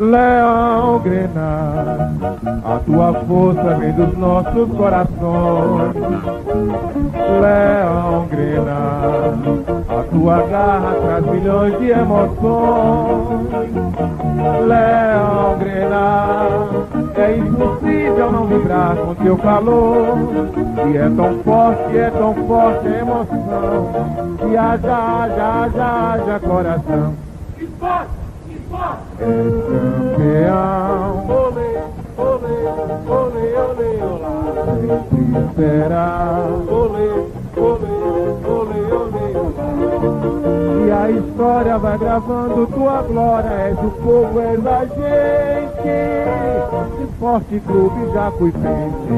Leão Grenar, a tua força vem dos nossos corações. Leão Grenar, a tua garra traz milhões de emoções. Leão Grenar, é impossível não vibrar com teu calor. E é tão forte, é tão forte a emoção. Que haja, haja, haja, haja coração. Esporte! Esporte! És campeão, Olê, olê, olê, olê, olá. sempre será. Olê, olê, a história vai gravando tua glória. És o povo, és a gente. Esporte Clube Jacuipense.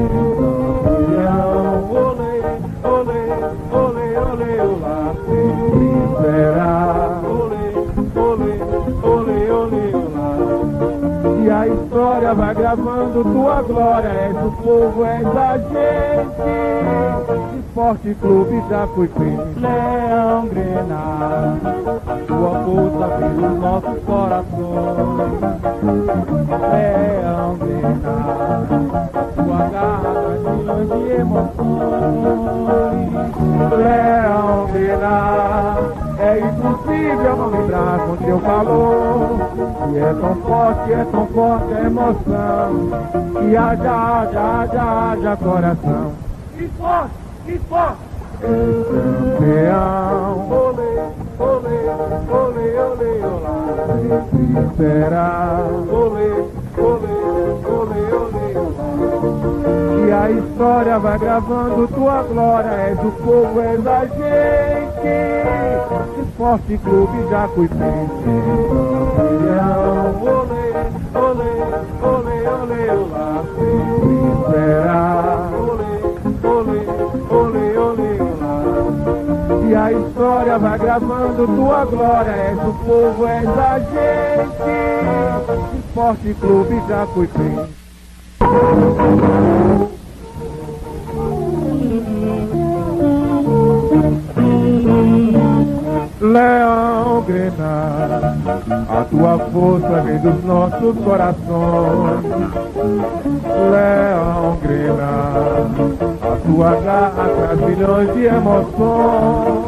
Olê, olê, olê, olê, olá. será. Olê, olê, olê, olê, olá. E a história vai gravando tua glória. És o povo, és a gente. Esporte Clube Jacuipense. Leão Grenar. Tua força vem nos nossos corações. Leão Grenar. Tua garra traz milhões de emoções. Leão Grenar. É impossível não lembrar com teu calor. E é tão forte, é tão forte a emoção. E haja, haja, haja, haja coração. Esporte! Esporte! És campeão, Olê, olê, olê, olê, olá. sempre será. Olê, olê, olê, olê, olá. E a história vai gravando tua glória. És o povo, és a gente. Esporte Clube Jacuipense. Campeão, olê, E a história vai gravando tua glória. És o povo, és a gente. Esporte Clube Jacuipense. Leão Grenar, a tua força vem dos nossos corações. Leão Grenar, a tua garra traz milhões de emoções.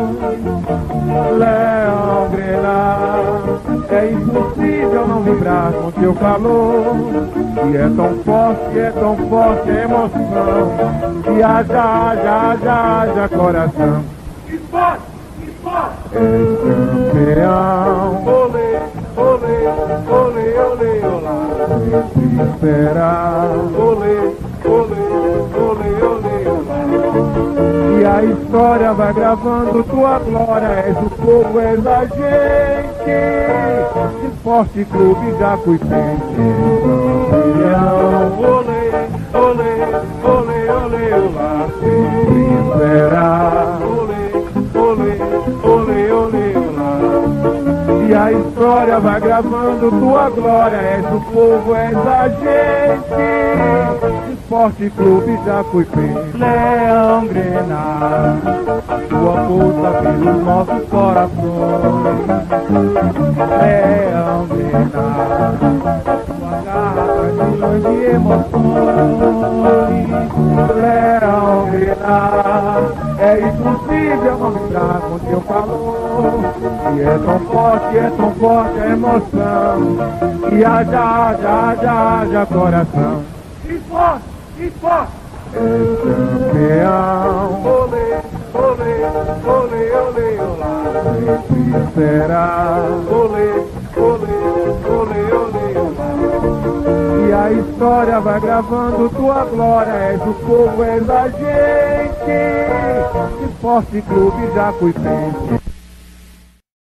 Leão Grenar, é impossível não vibrar com teu calor. E é tão forte, é tão forte a emoção. Que haja, haja, haja, haja coração. Esporte! Esporte! És campeão, Olê, olê, olê, olê, olá. sempre será. Olê, a história vai gravando tua glória. És o povo, és a gente. Esporte Clube Jacuipense. Campeão, Olê, olê, olê, olê, olá. sempre será. Olê, olê, olê, olê, olá. E a história vai gravando tua glória. És o povo, és a gente. Esporte Clube Jacuipense. Leão Grenar. Tua força vem nos nossos corações. Leão Grenar. Tua garra traz de emoções. Leão Grenar. É impossível não lembrar com teu calor. E é tão forte, é tão forte a emoção. E haja, haja, haja, haja coração. Esporte! Esporte! És campeão, Olê, olê, olê, olê, olá. sempre será. Olê, olê, olê, olê, olá. E a história vai gravando tua glória. És o povo, és a gente. Esporte Clube Jacuipense.